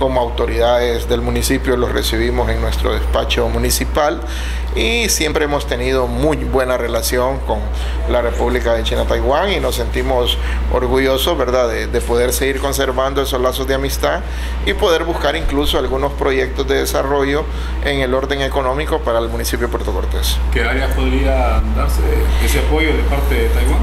Como autoridades del municipio los recibimos en nuestro despacho municipal y siempre hemos tenido muy buena relación con la República de China Taiwán y nos sentimos orgullosos ¿verdad? De, poder seguir conservando esos lazos de amistad y poder buscar incluso algunos proyectos de desarrollo en el orden económico para el municipio de Puerto Cortés. ¿Qué áreas podría darse ese apoyo de parte de Taiwán?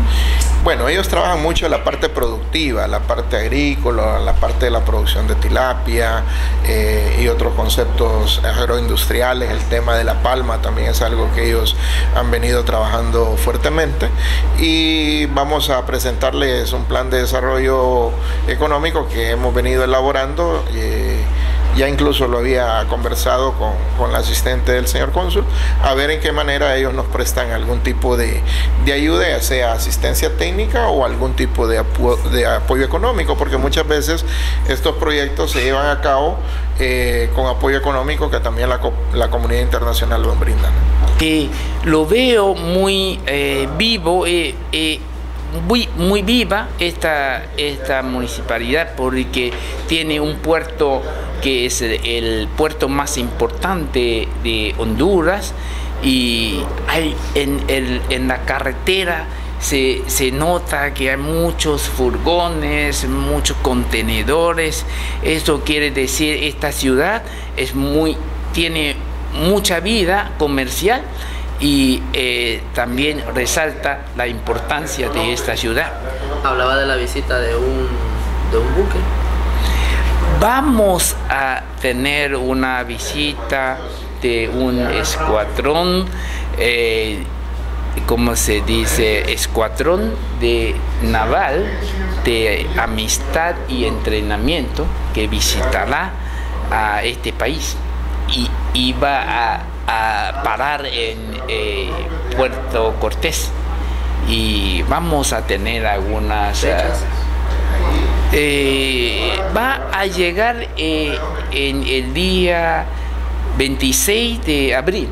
Bueno, ellos trabajan mucho la parte productiva, la parte agrícola, la parte de la producción de tilapia eh, y otros conceptos agroindustriales. El tema de la palma también es algo que ellos han venido trabajando fuertemente. Y vamos a presentarles un plan de desarrollo económico que hemos venido elaborando. Eh, ya incluso lo había conversado con, la asistente del señor cónsul, a ver en qué manera ellos nos prestan algún tipo de, ayuda, ya sea asistencia técnica o algún tipo de, apoyo económico, porque muchas veces estos proyectos se llevan a cabo eh, con apoyo económico que también la, comunidad internacional lo brinda. lo veo muy eh, vivo. Eh, muy, muy viva esta, esta municipalidad porque tiene un puerto que es el puerto más importante de Honduras y hay en, la carretera se, se, nota que hay muchos furgones, muchos contenedores. Eso quiere decir esta ciudad es muy, tiene mucha vida comercial y eh, también resalta la importancia de esta ciudad. Hablaba de la visita de un, de un buque. Vamos a tener una visita de un escuadrón, eh, como se dice, escuadrón de naval de amistad y entrenamiento que visitará a este país y, y va a a parar en eh, Puerto Cortés. Y vamos a tener algunas... Eh, va a llegar eh, en el día 26 de abril.